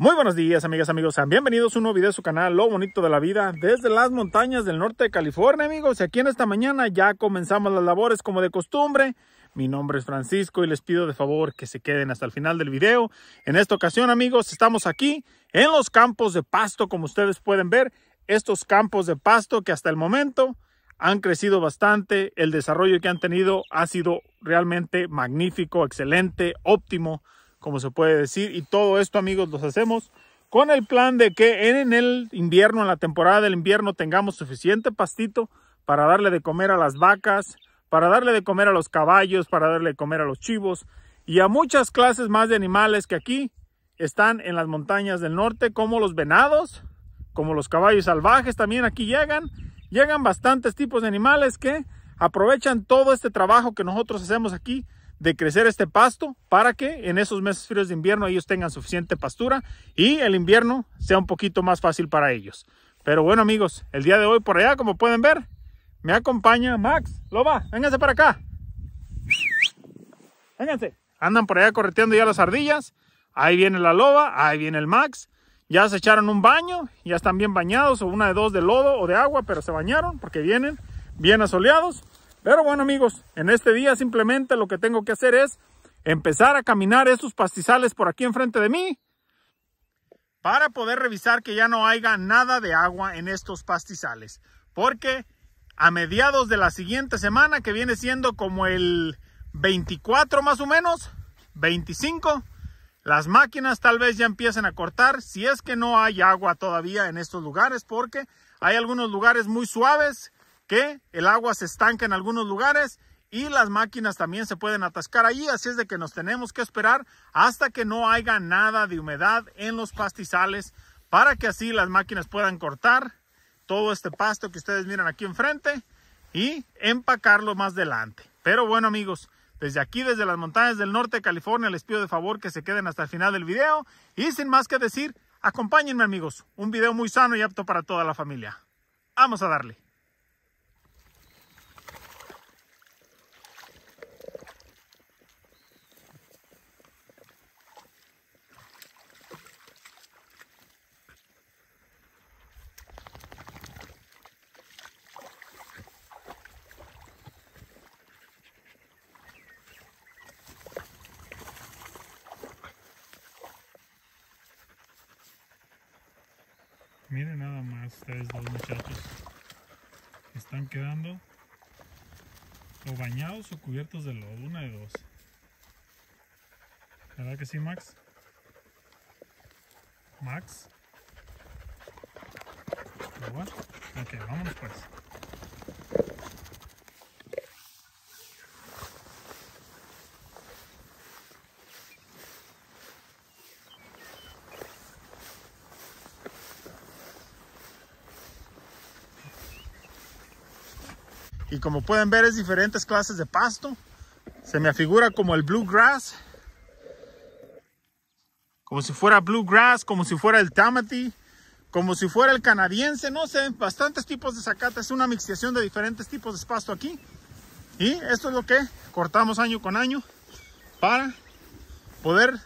Muy buenos días, amigas, amigos. Bienvenidos a un nuevo video de su canal, Lo Bonito de la Vida, desde las montañas del norte de California, amigos. Y aquí en esta mañana ya comenzamos las labores como de costumbre. Mi nombre es Francisco y les pido de favor que se queden hasta el final del video. En esta ocasión, amigos, estamos aquí en los campos de pasto, como ustedes pueden ver. Estos campos de pasto que hasta el momento han crecido bastante. El desarrollo que han tenido ha sido realmente magnífico, excelente, óptimo como se puede decir. Y todo esto, amigos, los hacemos con el plan de que en el invierno, en la temporada del invierno, tengamos suficiente pastito para darle de comer a las vacas, para darle de comer a los caballos, para darle de comer a los chivos y a muchas clases más de animales que aquí están en las montañas del norte, como los venados, como los caballos salvajes también aquí llegan. Llegan bastantes tipos de animales que aprovechan todo este trabajo que nosotros hacemos aquí de crecer este pasto para que en esos meses fríos de invierno ellos tengan suficiente pastura y el invierno sea un poquito más fácil para ellos. Pero bueno amigos, el día de hoy por allá como pueden ver, me acompaña Max. Loba, vénganse para acá. Vénganse. Andan por allá correteando ya las ardillas. Ahí viene la loba, ahí viene el Max. Ya se echaron un baño, ya están bien bañados, o una de dos de lodo o de agua, pero se bañaron porque vienen bien asoleados. Pero bueno amigos, en este día simplemente lo que tengo que hacer es empezar a caminar estos pastizales por aquí enfrente de mí para poder revisar que ya no haya nada de agua en estos pastizales. Porque a mediados de la siguiente semana, que viene siendo como el 24 más o menos, 25, las máquinas tal vez ya empiecen a cortar si es que no hay agua todavía en estos lugares porque hay algunos lugares muy suaves que el agua se estanca en algunos lugares y las máquinas también se pueden atascar allí, así es de que nos tenemos que esperar hasta que no haya nada de humedad en los pastizales para que así las máquinas puedan cortar todo este pasto que ustedes miran aquí enfrente y empacarlo más adelante. Pero bueno amigos, desde aquí, desde las montañas del norte de California, les pido de favor que se queden hasta el final del video y sin más que decir, acompáñenme amigos, un video muy sano y apto para toda la familia. Vamos a darle. Miren nada más ustedes dos muchachos. Están quedando o bañados o cubiertos de lodo, una de dos. ¿Verdad que sí, Max? Max. Ok, vámonos pues. Y como pueden ver es diferentes clases de pasto. Se me afigura como el bluegrass. Como si fuera bluegrass, como si fuera el tamati, como si fuera el canadiense, no sé, bastantes tipos de zacate. Es una mixtación de diferentes tipos de pasto aquí. Y esto es lo que cortamos año con año para poder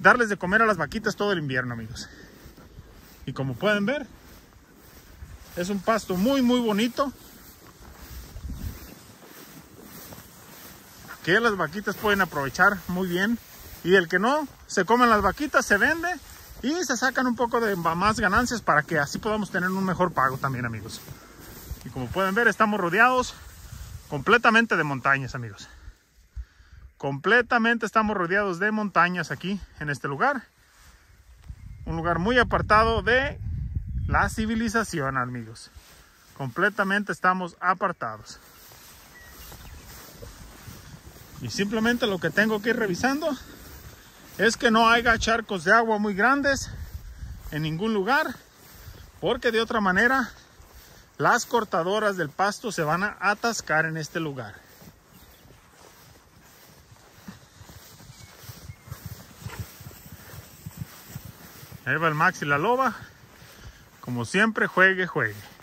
darles de comer a las vaquitas todo el invierno, amigos. Y como pueden ver, es un pasto muy, muy bonito. Que las vaquitas pueden aprovechar muy bien. Y el que no, se comen las vaquitas, se vende y se sacan un poco de más ganancias para que así podamos tener un mejor pago también, amigos. Y como pueden ver, estamos rodeados completamente de montañas, amigos. Completamente estamos rodeados de montañas aquí, en este lugar. Un lugar muy apartado de la civilización, amigos. Completamente estamos apartados. Y simplemente lo que tengo que ir revisando es que no haya charcos de agua muy grandes en ningún lugar. Porque de otra manera las cortadoras del pasto se van a atascar en este lugar. Ahí va el Max y la loba. Como siempre, juegue, juegue.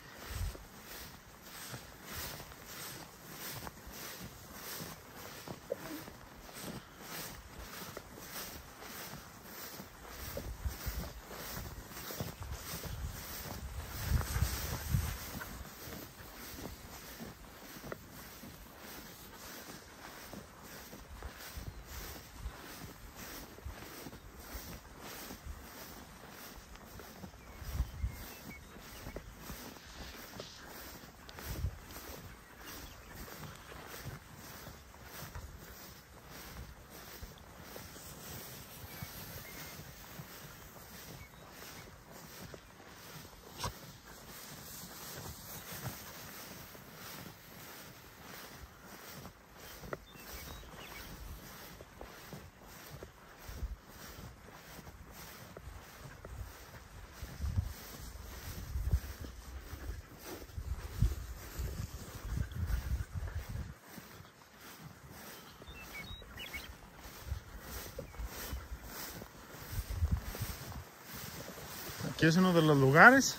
Es uno de los lugares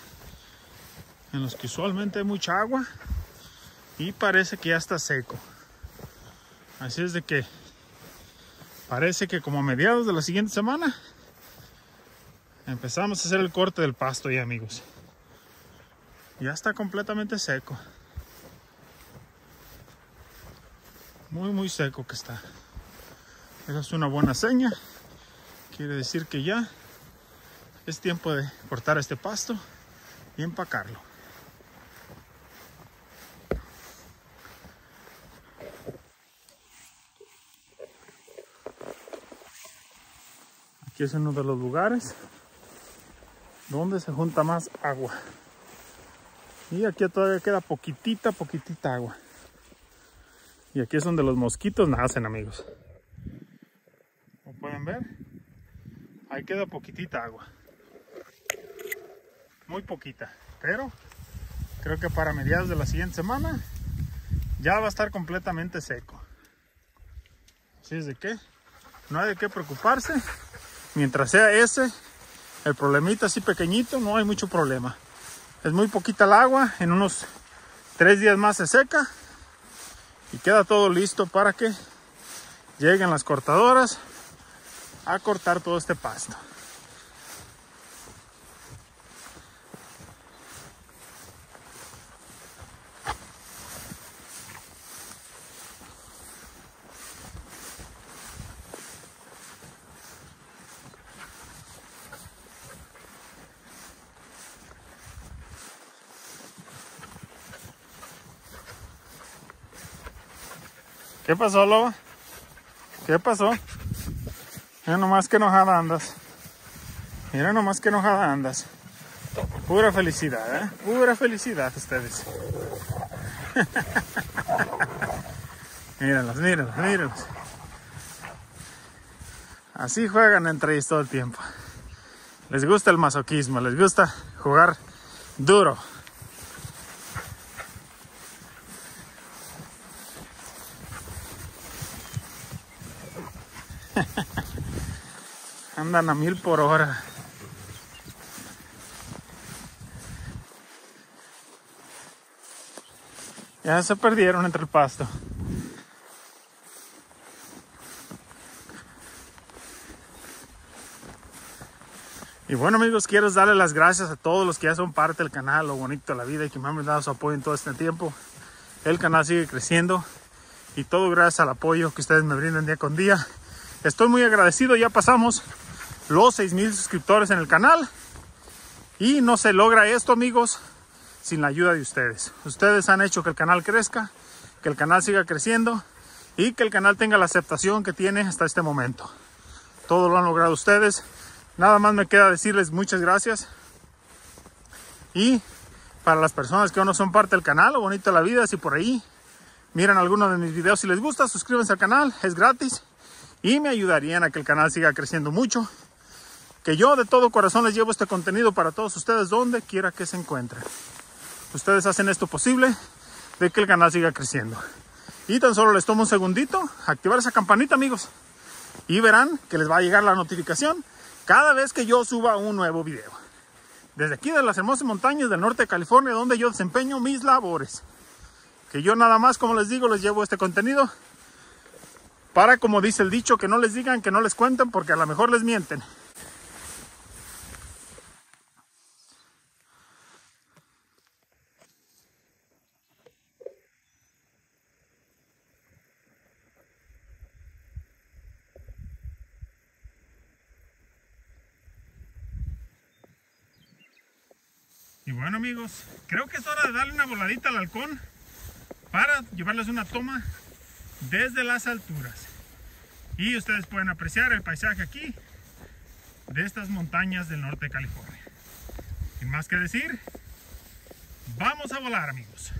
en los que usualmente hay mucha agua y parece que ya está seco. Así es de que parece que como a mediados de la siguiente semana empezamos a hacer el corte del pasto ya amigos. Ya está completamente seco. Muy muy seco que está. Esa es una buena seña. Quiere decir que ya es tiempo de cortar este pasto y empacarlo. Aquí es uno de los lugares donde se junta más agua. Y aquí todavía queda poquitita, poquitita agua. Y aquí es donde los mosquitos nacen, amigos. Como pueden ver, ahí queda poquitita agua. Muy poquita. Pero creo que para mediados de la siguiente semana ya va a estar completamente seco. Así es de que no hay de qué preocuparse. Mientras sea ese, el problemita así pequeñito, no hay mucho problema. Es muy poquita el agua, en unos tres días más se seca y queda todo listo para que lleguen las cortadoras a cortar todo este pasto. ¿Qué pasó, Loba? ¿Qué pasó? Mira nomás que enojada andas. Mira nomás que enojada andas. Pura felicidad, ¿eh? Pura felicidad ustedes. míralos, míralos, míralos. Así juegan entre ellos todo el tiempo. Les gusta el masoquismo, les gusta jugar duro. Andan a mil por hora. Ya se perdieron entre el pasto. Y bueno amigos, quiero darle las gracias a todos los que ya son parte del canal, lo bonito de la vida y que me han dado su apoyo en todo este tiempo. El canal sigue creciendo y todo gracias al apoyo que ustedes me brindan día con día. Estoy muy agradecido, ya pasamos los 6000 suscriptores en el canal y no se logra esto amigos sin la ayuda de ustedes. Ustedes han hecho que el canal crezca, que el canal siga creciendo y que el canal tenga la aceptación que tiene hasta este momento. Todo lo han logrado ustedes. Nada más me queda decirles muchas gracias. Y para las personas que aún no son parte del canal, lo bonito la vida, si por ahí miran alguno de mis videos si les gusta, suscríbanse al canal, es gratis. Y me ayudarían a que el canal siga creciendo mucho. Que yo de todo corazón les llevo este contenido para todos ustedes donde quiera que se encuentren. Ustedes hacen esto posible de que el canal siga creciendo. Y tan solo les tomo un segundito, activar esa campanita amigos. Y verán que les va a llegar la notificación cada vez que yo suba un nuevo video. Desde aquí de las hermosas montañas del norte de California donde yo desempeño mis labores. Que yo nada más, como les digo, les llevo este contenido para, como dice el dicho, que no les digan, que no les cuenten, porque a lo mejor les mienten. Bueno amigos, creo que es hora de darle una voladita al halcón para llevarles una toma desde las alturas. Y ustedes pueden apreciar el paisaje aquí de estas montañas del norte de California. Sin más que decir, vamos a volar amigos.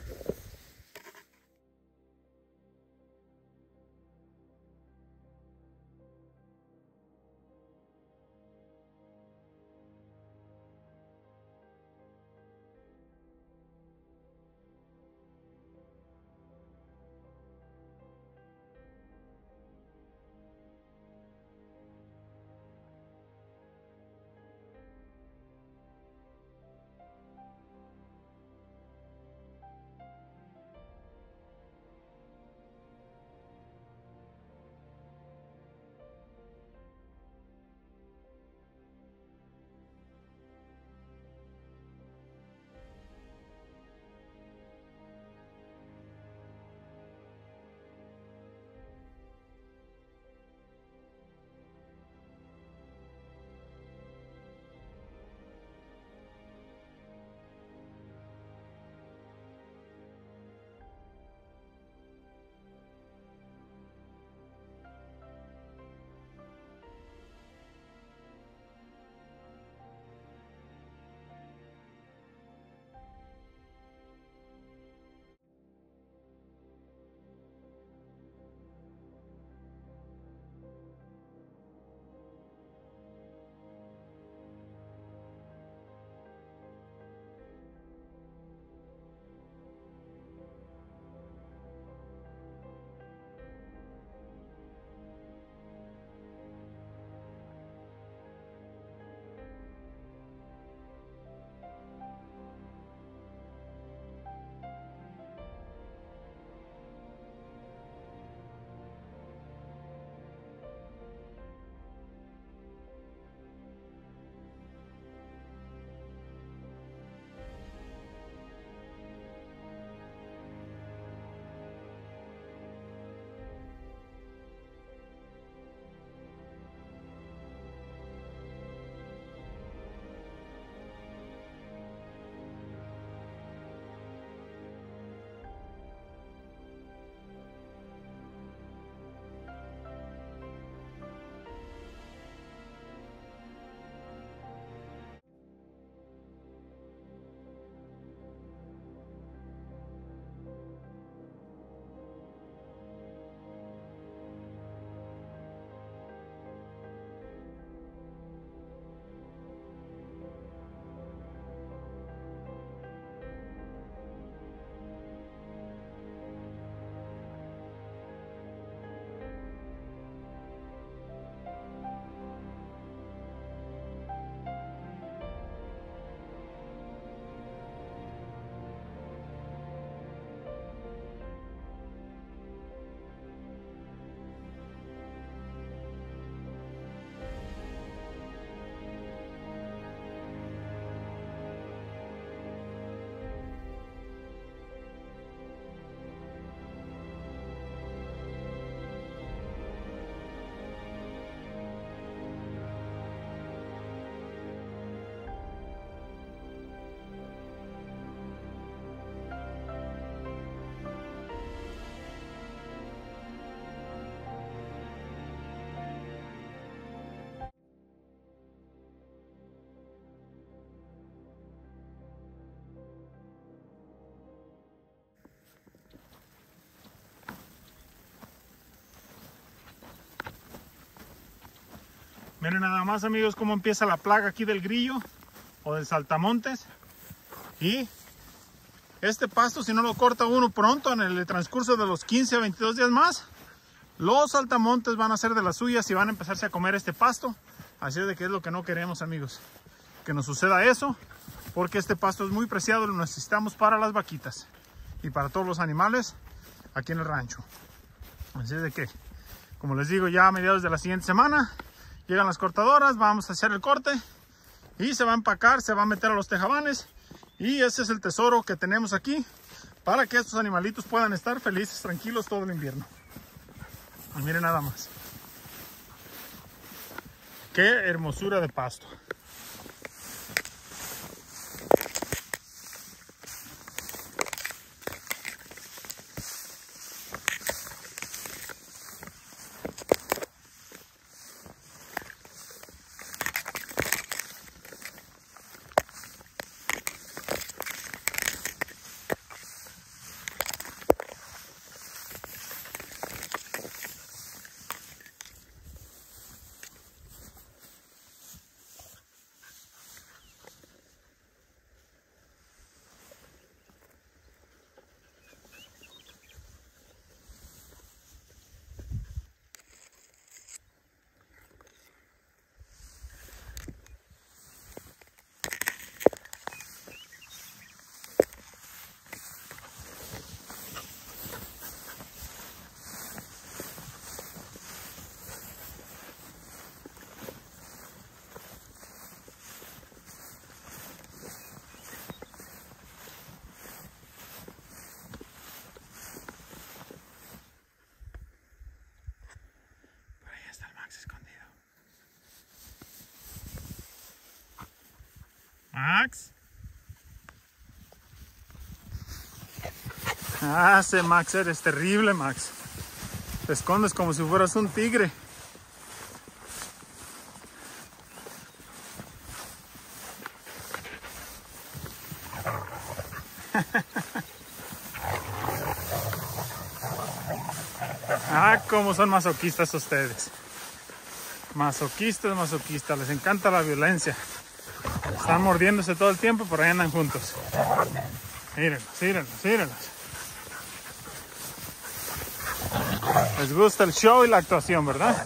Miren nada más amigos cómo empieza la plaga aquí del grillo o del saltamontes. Y este pasto si no lo corta uno pronto en el transcurso de los 15 a 22 días más, los saltamontes van a ser de las suyas y van a empezarse a comer este pasto. Así es de que es lo que no queremos amigos, que nos suceda eso, porque este pasto es muy preciado, lo necesitamos para las vaquitas y para todos los animales aquí en el rancho. Así es de que, como les digo, ya a mediados de la siguiente semana llegan las cortadoras, vamos a hacer el corte y se va a empacar, se va a meter a los tejabanes y ese es el tesoro que tenemos aquí para que estos animalitos puedan estar felices, tranquilos todo el invierno. Y miren nada más. Qué hermosura de pasto. Max. Ah, ese Max, eres terrible, Max. Te escondes como si fueras un tigre. ah, cómo son masoquistas ustedes. Masoquistas, masoquistas. Les encanta la violencia. Están mordiéndose todo el tiempo, pero ahí andan juntos. Mírenlos, mírenlos, mírenlos. Les gusta el show y la actuación, ¿verdad?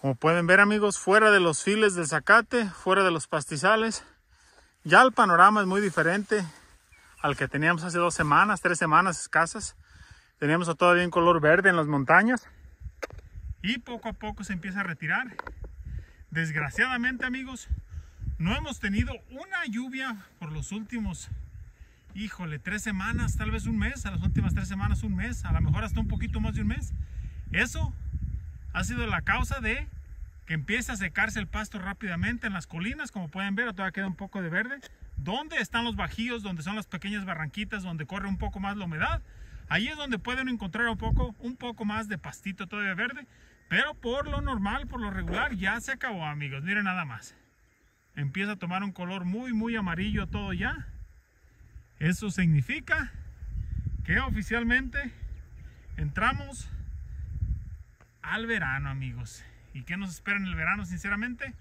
Como pueden ver amigos, fuera de los files del zacate, fuera de los pastizales, ya el panorama es muy diferente al que teníamos hace dos semanas, tres semanas escasas. Teníamos todavía un color verde en las montañas y poco a poco se empieza a retirar. Desgraciadamente amigos, no hemos tenido una lluvia por los últimos, híjole, tres semanas, tal vez un mes, a las últimas tres semanas un mes, a lo mejor hasta un poquito más de un mes. Eso ha sido la causa de que empiece a secarse el pasto rápidamente en las colinas, como pueden ver, todavía queda un poco de verde. ¿Dónde están los bajíos? Donde son las pequeñas barranquitas, donde corre un poco más la humedad. Ahí es donde pueden encontrar un poco, un poco más de pastito todavía verde. Pero por lo normal, por lo regular, ya se acabó, amigos. Miren nada más. Empieza a tomar un color muy, muy amarillo todo ya. Eso significa que oficialmente entramos al verano, amigos. ¿Y qué nos espera en el verano, sinceramente?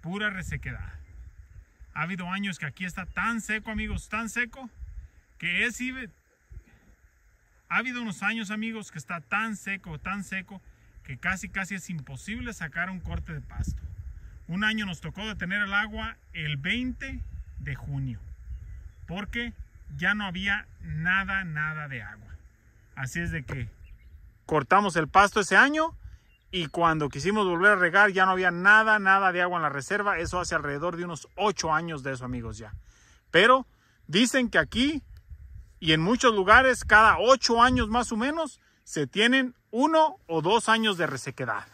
Pura resequedad. Ha habido años que aquí está tan seco, amigos, tan seco, que es... Ha habido unos años, amigos, que está tan seco, tan seco, que casi, casi es imposible sacar un corte de pasto. Un año nos tocó detener el agua el 20 de junio. Porque ya no había nada, nada de agua. Así es de que cortamos el pasto ese año y cuando quisimos volver a regar ya no había nada, nada de agua en la reserva. Eso hace alrededor de unos 8 años de eso, amigos, ya. Pero dicen que aquí y en muchos lugares cada 8 años más o menos se tienen uno o dos años de resequedad.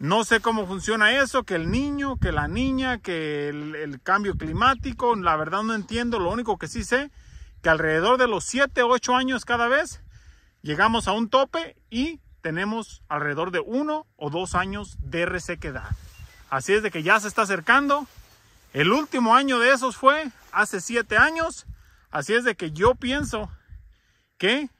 No sé cómo funciona eso, que el niño, que la niña, que el, el, cambio climático, la verdad no entiendo. Lo único que sí sé, que alrededor de los 7 o 8 años cada vez, llegamos a un tope y tenemos alrededor de uno o dos años de resequedad. Así es de que ya se está acercando. El último año de esos fue hace 7 años. Así es de que yo pienso que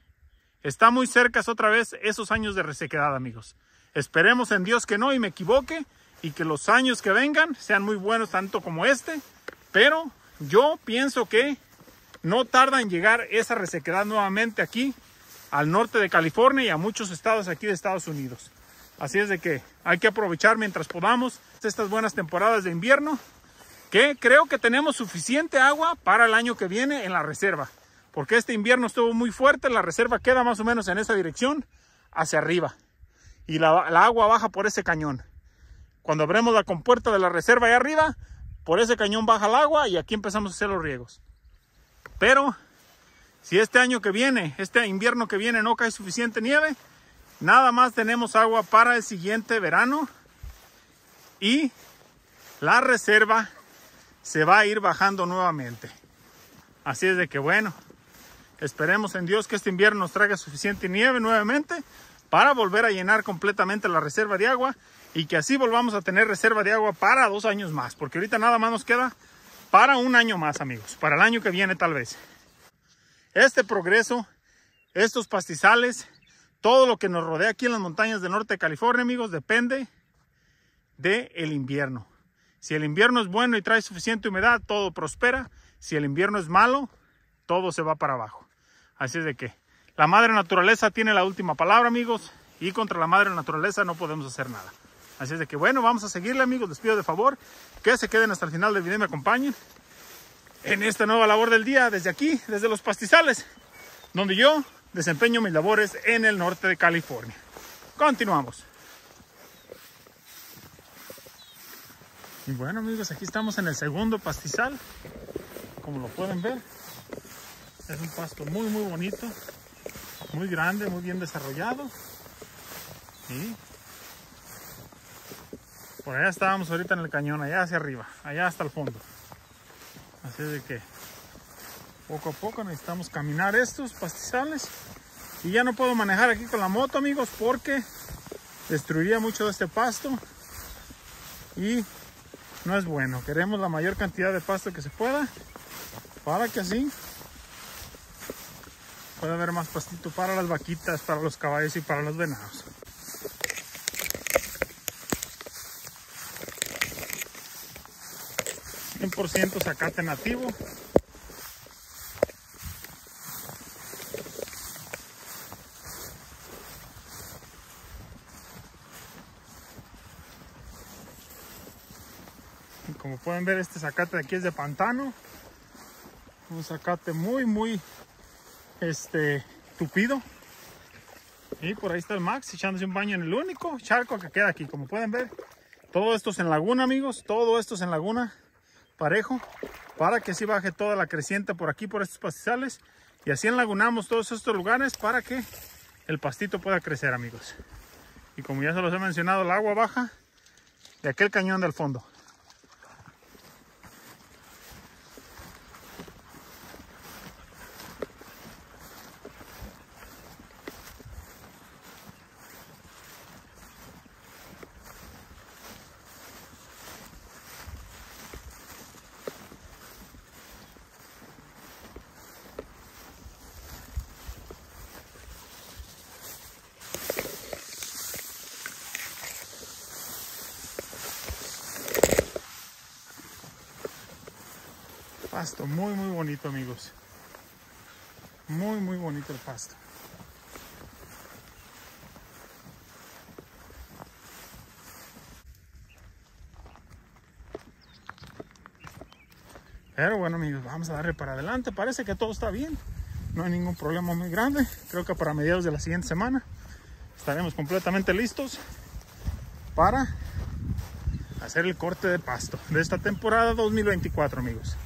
está muy cerca otra vez esos años de resequedad, amigos. Esperemos en Dios que no y me equivoque y que los años que vengan sean muy buenos tanto como este. Pero yo pienso que no tarda en llegar esa resequedad nuevamente aquí al norte de California y a muchos estados aquí de Estados Unidos. Así es de que hay que aprovechar mientras podamos estas buenas temporadas de invierno, que creo que tenemos suficiente agua para el año que viene en la reserva, porque este invierno estuvo muy fuerte, la reserva queda más o menos en esa dirección, hacia arriba, y la, la agua baja por ese cañón. Cuando abremos la compuerta de la reserva ahí arriba, por ese cañón baja el agua y aquí empezamos a hacer los riegos. Pero si este año que viene, este invierno que viene no cae suficiente nieve, nada más tenemos agua para el siguiente verano y la reserva se va a ir bajando nuevamente. Así es de que bueno, esperemos en Dios que este invierno nos traiga suficiente nieve nuevamente para volver a llenar completamente la reserva de agua y que así volvamos a tener reserva de agua para dos años más, porque ahorita nada más nos queda para un año más, amigos, para el año que viene tal vez. Este progreso, estos pastizales, todo lo que nos rodea aquí en las montañas del norte de California, amigos, depende del el invierno. Si el invierno es bueno y trae suficiente humedad, todo prospera. Si el invierno es malo, todo se va para abajo. Así es de que la madre naturaleza tiene la última palabra, amigos, y contra la madre naturaleza no podemos hacer nada. Así es de que bueno, vamos a seguirle, amigos. Les pido de favor que se queden hasta el final del video y me acompañen en esta nueva labor del día desde aquí, desde los pastizales, donde yo desempeño mis labores en el norte de California. Continuamos. Y bueno amigos, aquí estamos en el segundo pastizal, como lo pueden ver. Es un pasto muy muy bonito, muy grande, muy bien desarrollado. Y por allá estábamos ahorita en el cañón, allá hacia arriba, allá hasta el fondo. Así de que poco a poco necesitamos caminar estos pastizales. Y ya no puedo manejar aquí con la moto, amigos, porque destruiría mucho de este pasto. Y no es bueno. Queremos la mayor cantidad de pasto que se pueda para que así pueda haber más pastito para las vaquitas, para los caballos y para los venados. Ciento zacate nativo. Y como pueden ver este zacate de aquí es de pantano. Un zacate muy muy este tupido. Y por ahí está el Max echándose un baño en el único charco que queda aquí. Como pueden ver, todo esto es en laguna, amigos. Todo esto es en laguna parejo para que así baje toda la creciente por aquí, por estos pastizales. Y así enlagunamos todos estos lugares para que el pastito pueda crecer, amigos. Y como ya se los he mencionado, el agua baja de aquel cañón del fondo. Pasto, muy muy bonito amigos. Muy muy bonito el pasto. Pero bueno amigos, vamos a darle para adelante. Parece que todo está bien. No hay ningún problema muy grande. Creo que para mediados de la siguiente semana estaremos completamente listos para hacer el corte de pasto de esta temporada 2024 amigos.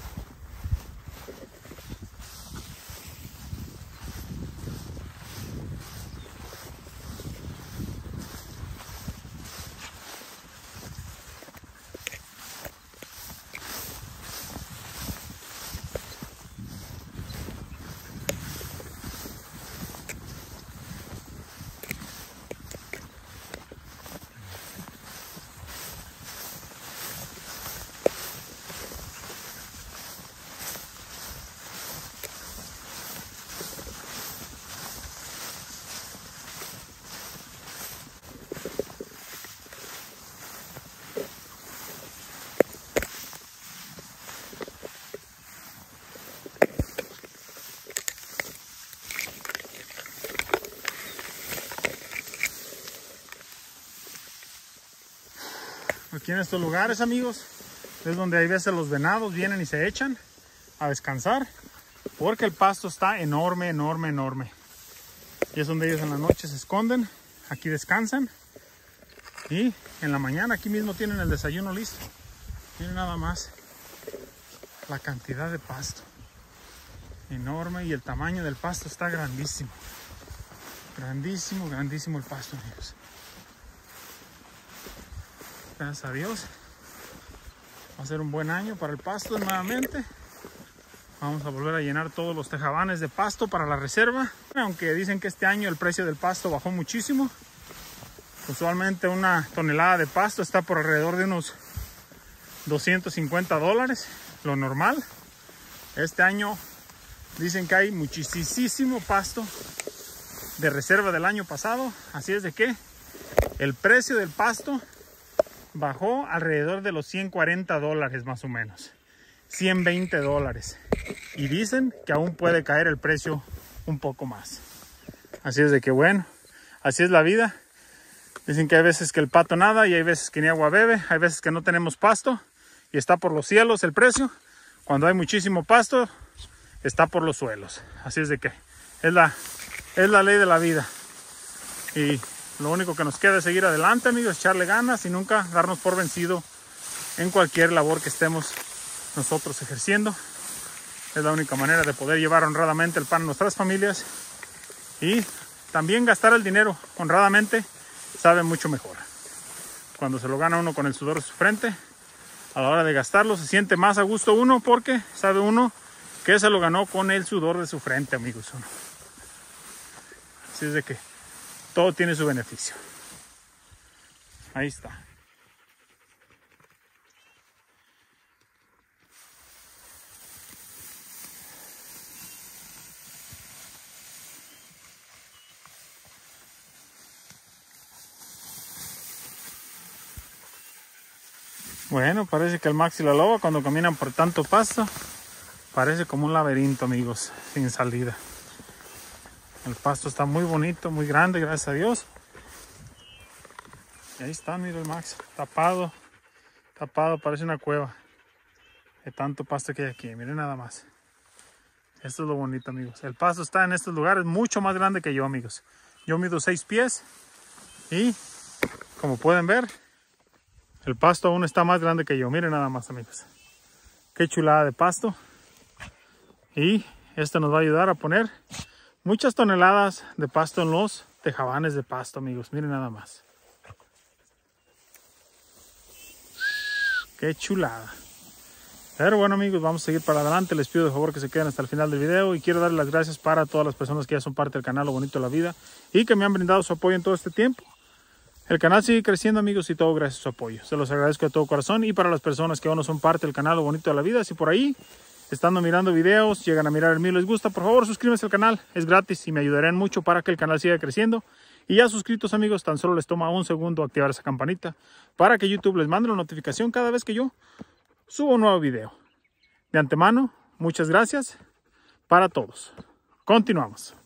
Aquí en estos lugares, amigos, es donde hay veces los venados vienen y se echan a descansar porque el pasto está enorme, enorme, enorme. Y es donde ellos en la noche se esconden, aquí descansan y en la mañana aquí mismo tienen el desayuno listo. Miren nada más la cantidad de pasto. Enorme y el tamaño del pasto está grandísimo. Grandísimo, grandísimo el pasto, amigos gracias a Dios. Va a ser un buen año para el pasto nuevamente. Vamos a volver a llenar todos los tejabanes de pasto para la reserva. Aunque dicen que este año el precio del pasto bajó muchísimo. Usualmente una tonelada de pasto está por alrededor de unos 250 dólares, lo normal. Este año dicen que hay muchísimo pasto de reserva del año pasado. Así es de que el precio del pasto bajó alrededor de los 140 dólares más o menos. 120 dólares. Y dicen que aún puede caer el precio un poco más. Así es de que bueno, así es la vida. Dicen que hay veces que el pato nada y hay veces que ni agua bebe. Hay veces que no tenemos pasto y está por los cielos el precio. Cuando hay muchísimo pasto, está por los suelos. Así es de que es la, es la ley de la vida. Y lo único que nos queda es seguir adelante, amigos, echarle ganas y nunca darnos por vencido en cualquier labor que estemos nosotros ejerciendo. Es la única manera de poder llevar honradamente el pan a nuestras familias y también gastar el dinero honradamente sabe mucho mejor. Cuando se lo gana uno con el sudor de su frente, a la hora de gastarlo se siente más a gusto uno porque sabe uno que se lo ganó con el sudor de su frente, amigos. Así es de que todo tiene su beneficio. Ahí está. Bueno, parece que el Max y la loba cuando caminan por tanto pasto, parece como un laberinto, amigos, sin salida. El pasto está muy bonito, muy grande, gracias a Dios. Y ahí está, mira el Max, tapado, tapado, parece una cueva. De tanto pasto que hay aquí, miren nada más. Esto es lo bonito, amigos. El pasto está en estos lugares mucho más grande que yo, amigos. Yo mido 6 pies y, como pueden ver, el pasto aún está más grande que yo. Miren nada más, amigos. Qué chulada de pasto. Y esto nos va a ayudar a poner muchas toneladas de pasto en los tejabanes de pasto, amigos. Miren nada más. Qué chulada. Pero bueno amigos, vamos a seguir para adelante. Les pido de favor que se queden hasta el final del video y quiero darles las gracias para todas las personas que ya son parte del canal Bonito de la Vida y que me han brindado su apoyo en todo este tiempo. El canal sigue creciendo amigos y todo gracias a su apoyo. Se los agradezco de todo corazón y para las personas que aún no son parte del canal Bonito de la Vida, si por ahí estando mirando videos, llegan a mirar el mío, les gusta, por favor suscríbanse al canal, es gratis y me ayudarán mucho para que el canal siga creciendo. Y ya suscritos amigos, tan solo les toma un segundo activar esa campanita para que YouTube les mande la notificación cada vez que yo subo un nuevo video. De antemano, muchas gracias para todos. Continuamos.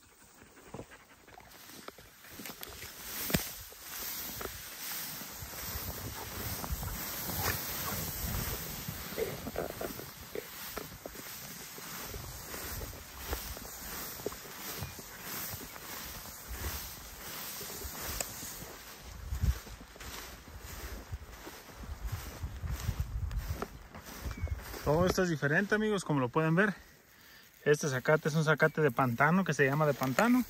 Todo esto es diferente amigos, como lo pueden ver. Este zacate es un zacate de pantano que se llama de pantano.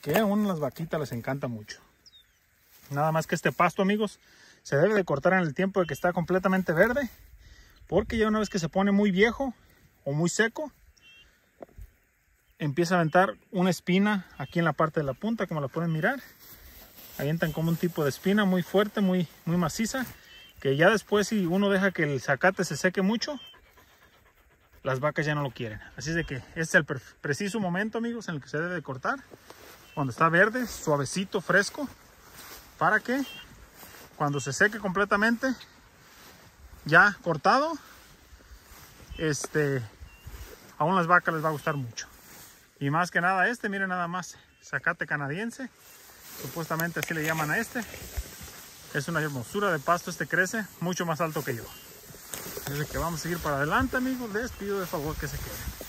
Que a las vaquitas les encanta mucho. Nada más que este pasto amigos se debe de cortar en el tiempo de que está completamente verde. Porque ya una vez que se pone muy viejo o muy seco, empieza a aventar una espina aquí en la parte de la punta, como la pueden mirar. Avientan como un tipo de espina muy fuerte, muy, muy maciza, que ya después si uno deja que el zacate se seque mucho, las vacas ya no lo quieren. Así de que este es el preciso momento, amigos, en el que se debe de cortar. Cuando está verde, suavecito, fresco, para que cuando se seque completamente, ya cortado, este, aún las vacas les va a gustar mucho. Y más que nada este, miren nada más, zacate canadiense. Supuestamente así le llaman a este. Es una hermosura de pasto, este crece mucho más alto que yo. Así que vamos a seguir para adelante amigos, les pido de favor que se queden.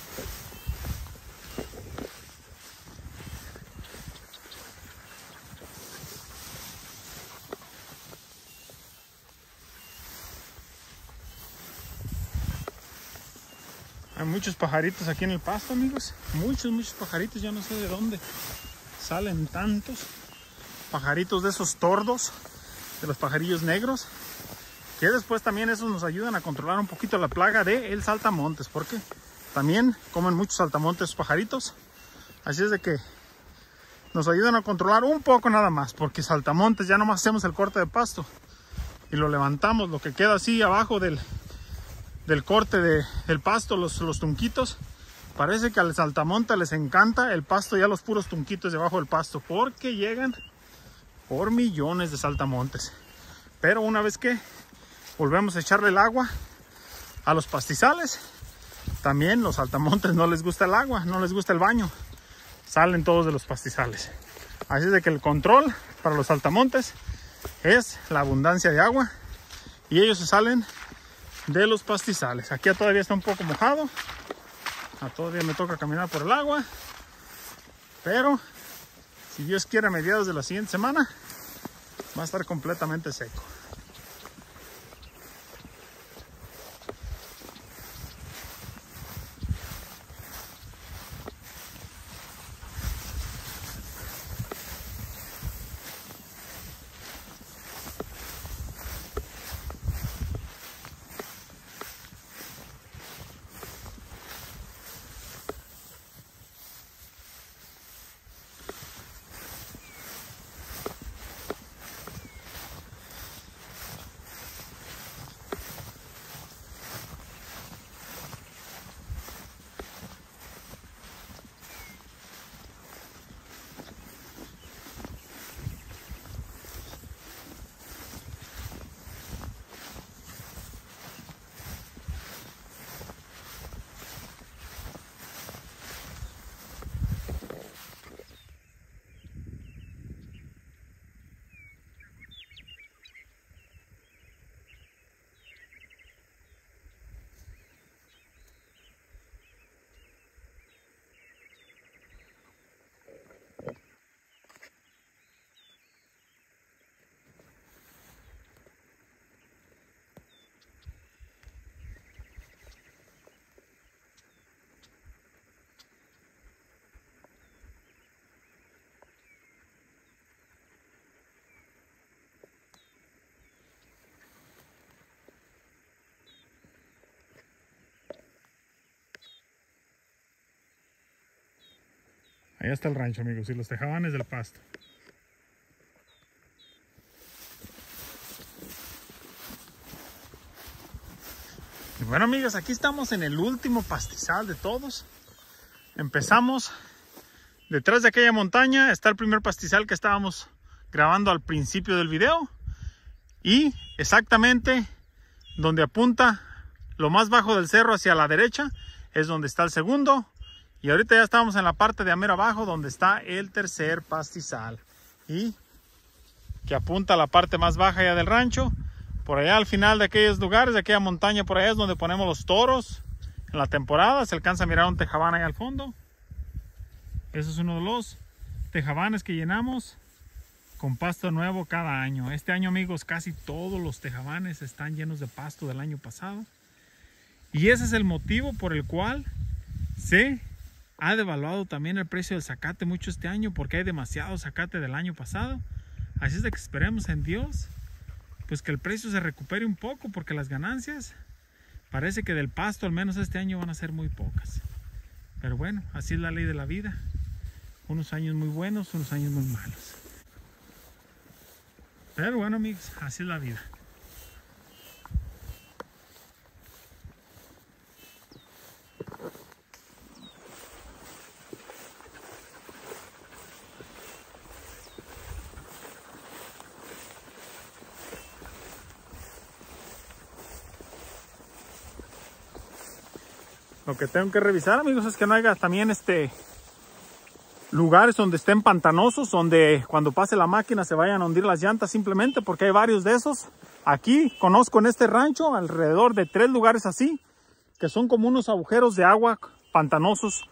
Hay muchos pajaritos aquí en el pasto, amigos. Muchos, muchos pajaritos. Ya no sé de dónde salen tantos. Pajaritos de esos tordos, de los pajarillos negros. Que después también esos nos ayudan a controlar un poquito la plaga del el saltamontes. Porque también comen muchos saltamontes pajaritos. Así es de que nos ayudan a controlar un poco nada más. Porque saltamontes ya nomás hacemos el corte de pasto. Y lo levantamos, lo que queda así abajo del, del corte de, del pasto, los, los tunquitos. Parece que al saltamonte les encanta el pasto, ya los puros tunquitos debajo del pasto, porque llegan por millones de saltamontes. Pero una vez que volvemos a echarle el agua a los pastizales, también los saltamontes no les gusta el agua, no les gusta el baño. Salen todos de los pastizales. Así es de que el control para los saltamontes es la abundancia de agua y ellos se salen de los pastizales. Aquí todavía está un poco mojado. A todavía me toca caminar por el agua. Pero si Dios quiere a mediados de la siguiente semana va a estar completamente seco. Ahí está el rancho, amigos, y los tejabanes del pasto. Y bueno, amigos, aquí estamos en el último pastizal de todos. Empezamos detrás de aquella montaña, está el primer pastizal que estábamos grabando al principio del video. Y exactamente donde apunta lo más bajo del cerro hacia la derecha es donde está el segundo y ahorita ya estamos en la parte de amero abajo donde está el tercer pastizal. Y que apunta a la parte más baja ya del rancho. Por allá al final de aquellos lugares, de aquella montaña por allá es donde ponemos los toros. En la temporada se alcanza a mirar un tejabán ahí al fondo. Ese es uno de los tejabanes que llenamos con pasto nuevo cada año. Este año amigos casi todos los tejabanes están llenos de pasto del año pasado. Y ese es el motivo por el cual se ha devaluado también el precio del zacate mucho este año porque hay demasiado zacate del año pasado. Así es de que esperemos en Dios pues que el precio se recupere un poco porque las ganancias parece que del pasto al menos este año van a ser muy pocas. Pero bueno, así es la ley de la vida. Unos años muy buenos, unos años muy malos. Pero bueno amigos, así es la vida. Lo que tengo que revisar, amigos, es que no haya también este lugares donde estén pantanosos, donde cuando pase la máquina se vayan a hundir las llantas simplemente, porque hay varios de esos. Aquí conozco en este rancho alrededor de tres lugares así, que son como unos agujeros de agua pantanosos.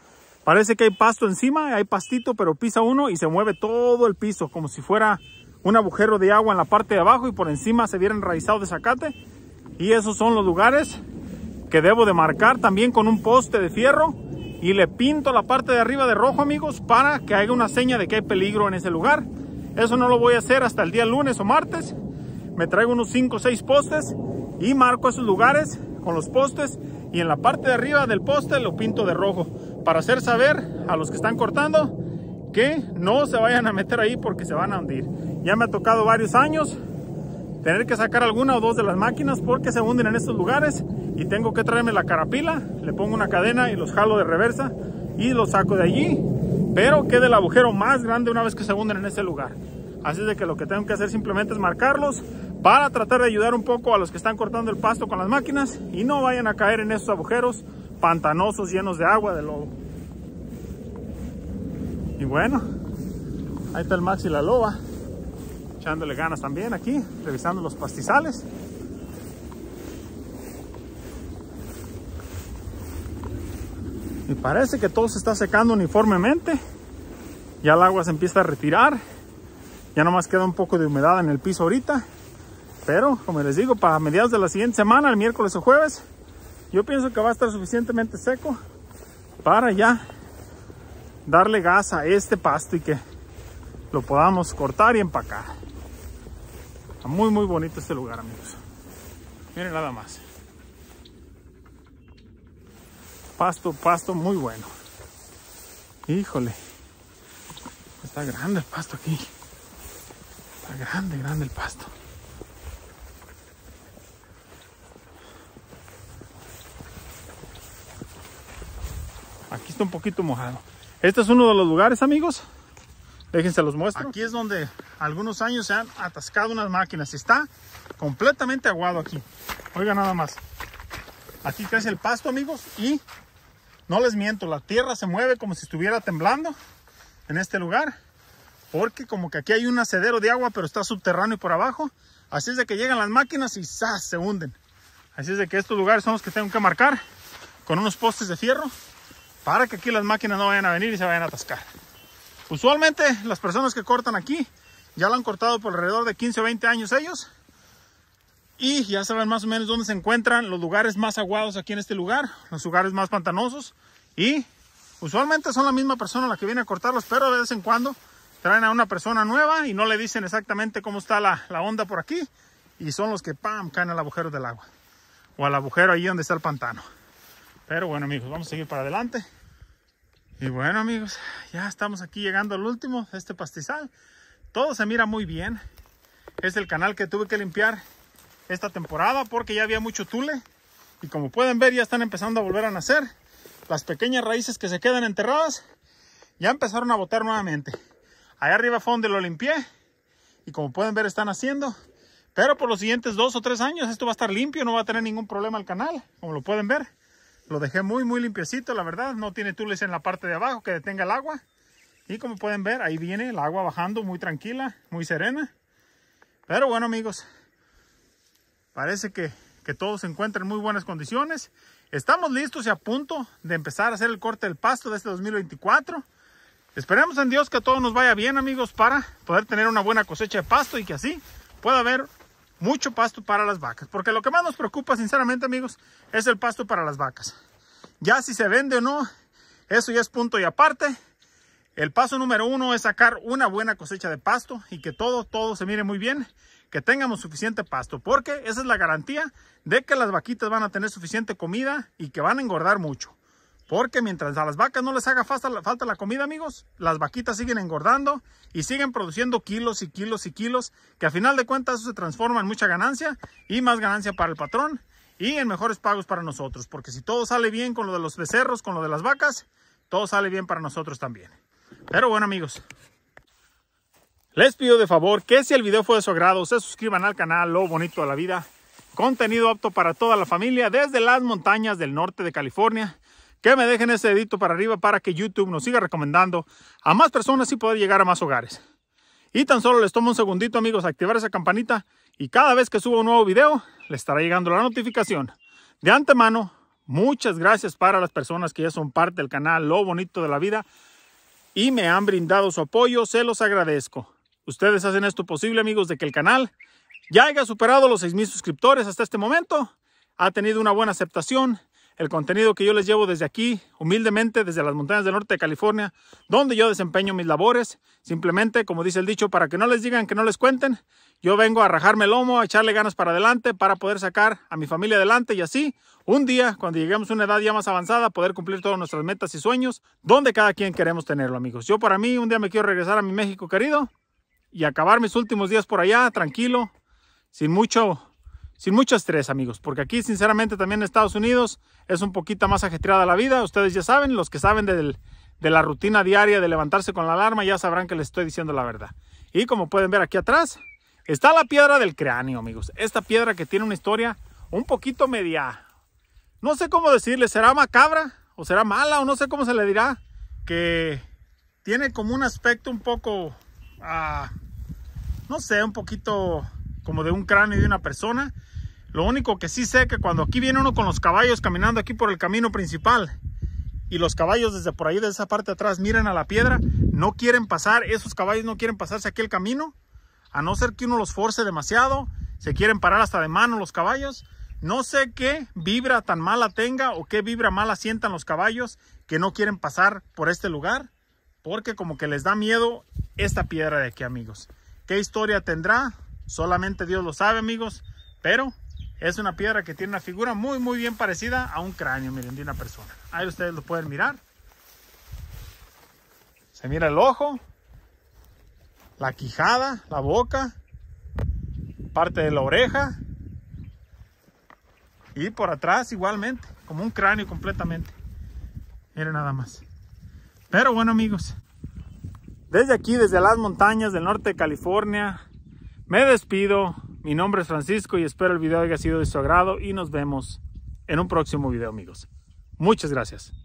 Parece que hay pasto encima, hay pastito, pero pisa uno y se mueve todo el piso, como si fuera un agujero de agua en la parte de abajo y por encima se viera enraizado de zacate. Y esos son los lugares que debo de marcar también con un poste de fierro y le pinto la parte de arriba de rojo amigos para que haga una seña de que hay peligro en ese lugar. Eso no lo voy a hacer hasta el día lunes o martes. Me traigo unos 5 o 6 postes y marco esos lugares con los postes y en la parte de arriba del poste lo pinto de rojo para hacer saber a los que están cortando que no se vayan a meter ahí porque se van a hundir. Ya me ha tocado varios años tener que sacar alguna o dos de las máquinas porque se hunden en estos lugares y tengo que traerme la carapila, le pongo una cadena y los jalo de reversa y los saco de allí, pero quede el agujero más grande una vez que se hunden en ese lugar. Así de que lo que tengo que hacer simplemente es marcarlos para tratar de ayudar un poco a los que están cortando el pasto con las máquinas y no vayan a caer en esos agujeros pantanosos llenos de agua, de lodo. Y bueno, ahí está el Max y la loba echándole ganas también aquí, revisando los pastizales. Y parece que todo se está secando uniformemente. Ya el agua se empieza a retirar. Ya nomás queda un poco de humedad en el piso ahorita. Pero, como les digo, para mediados de la siguiente semana, el miércoles o jueves, yo pienso que va a estar suficientemente seco para ya darle gas a este pasto y que lo podamos cortar y empacar muy, muy bonito este lugar, amigos. Miren nada más. Pasto, pasto muy bueno. Híjole. Está grande el pasto aquí. Está grande, grande el pasto. Aquí está un poquito mojado. Este es uno de los lugares, amigos, Déjense los muestro. Aquí es donde algunos años se han atascado unas máquinas. Está completamente aguado aquí. Oiga nada más. Aquí crece el pasto, amigos. Y no les miento, la tierra se mueve como si estuviera temblando en este lugar. Porque como que aquí hay un acedero de agua, pero está subterráneo y por abajo. Así es de que llegan las máquinas y se hunden. Así es de que estos lugares son los que tengo que marcar con unos postes de fierro para que aquí las máquinas no vayan a venir y se vayan a atascar. Usualmente las personas que cortan aquí ya lo han cortado por alrededor de 15 o 20 años ellos. Y ya saben más o menos dónde se encuentran los lugares más aguados aquí en este lugar, los lugares más pantanosos. Y usualmente son la misma persona la que viene a cortarlos, pero de vez en cuando traen a una persona nueva y no le dicen exactamente cómo está la, la onda por aquí. Y son los que ¡pam! caen al agujero del agua. O al agujero ahí donde está el pantano. Pero bueno amigos, vamos a seguir para adelante. Y bueno amigos, ya estamos aquí llegando al último este pastizal. Todo se mira muy bien. Es el canal que tuve que limpiar esta temporada porque ya había mucho tule. Y como pueden ver ya están empezando a volver a nacer. Las pequeñas raíces que se quedan enterradas ya empezaron a botar nuevamente. Allá arriba fue donde lo limpié. Y como pueden ver están haciendo. Pero por los siguientes dos o tres años esto va a estar limpio, no va a tener ningún problema el canal, como lo pueden ver. Lo dejé muy, muy limpiecito, la verdad. No tiene tules en la parte de abajo que detenga el agua. Y como pueden ver, ahí viene el agua bajando muy tranquila, muy serena. Pero bueno, amigos, parece que, que todo se encuentra en muy buenas condiciones. Estamos listos y a punto de empezar a hacer el corte del pasto de este 2024. Esperemos en Dios que todo nos vaya bien, amigos, para poder tener una buena cosecha de pasto y que así pueda haber mucho pasto para las vacas. Porque lo que más nos preocupa, sinceramente, amigos, es el pasto para las vacas. Ya si se vende o no, eso ya es punto y aparte. El paso número uno es sacar una buena cosecha de pasto y que todo, todo se mire muy bien, que tengamos suficiente pasto, porque esa es la garantía de que las vaquitas van a tener suficiente comida y que van a engordar mucho. Porque mientras a las vacas no les haga falta, la comida, amigos, las vaquitas siguen engordando y siguen produciendo kilos y kilos y kilos, que a final de cuentas eso se transforma en mucha ganancia y más ganancia para el patrón y en mejores pagos para nosotros. Porque si todo sale bien con lo de los becerros, con lo de las vacas, todo sale bien para nosotros también. Pero bueno, amigos, les pido de favor que si el video fue de su agrado, se suscriban al canal Lo Bonito de la Vida. Contenido apto para toda la familia desde las montañas del norte de California que me dejen ese dedito para arriba para que YouTube nos siga recomendando a más personas y poder llegar a más hogares. Y tan solo les tomo un segundito amigos activar esa campanita y cada vez que suba un nuevo video les estará llegando la notificación. De antemano, muchas gracias para las personas que ya son parte del canal Lo Bonito de la Vida y me han brindado su apoyo, se los agradezco. Ustedes hacen esto posible amigos de que el canal ya haya superado los 6,000 suscriptores hasta este momento, ha tenido una buena aceptación el contenido que yo les llevo desde aquí, humildemente, desde las montañas del norte de California, donde yo desempeño mis labores. Simplemente, como dice el dicho, para que no les digan, que no les cuenten, yo vengo a rajarme el lomo, a echarle ganas para adelante, para poder sacar a mi familia adelante y así, un día, cuando lleguemos a una edad ya más avanzada, poder cumplir todas nuestras metas y sueños, donde cada quien queremos tenerlo, amigos. Yo para mí, un día me quiero regresar a mi México querido y acabar mis últimos días por allá, tranquilo, sin mucho sin mucho estrés, amigos, porque aquí, sinceramente, también en Estados Unidos es un poquito más ajetreada la vida. Ustedes ya saben, los que saben de la rutina diaria de levantarse con la alarma, ya sabrán que les estoy diciendo la verdad. Y como pueden ver aquí atrás, está la piedra del cráneo, amigos. Esta piedra que tiene una historia un poquito media, no sé cómo decirle, será macabra o será mala o no sé cómo se le dirá, que tiene como un aspecto un poco, ah, no sé, un poquito como de un cráneo de una persona lo único que sí sé que cuando aquí viene uno con los caballos caminando aquí por el camino principal y los caballos desde por ahí de esa parte de atrás miran a la piedra, no quieren pasar, esos caballos no quieren pasarse aquí el camino, a no ser que uno los force demasiado, se quieren parar hasta de mano los caballos. No sé qué vibra tan mala tenga o qué vibra mala sientan los caballos que no quieren pasar por este lugar, porque como que les da miedo esta piedra de aquí, amigos. ¿Qué historia tendrá? Solamente Dios lo sabe, amigos, pero es una piedra que tiene una figura muy, muy bien parecida a un cráneo, miren, de una persona. Ahí ustedes lo pueden mirar. Se mira el ojo, la quijada, la boca, parte de la oreja. Y por atrás igualmente, como un cráneo completamente. Miren nada más. Pero bueno amigos, desde aquí, desde las montañas del norte de California, me despido. Mi nombre es Francisco y espero el video haya sido de su agrado y nos vemos en un próximo video amigos. Muchas gracias.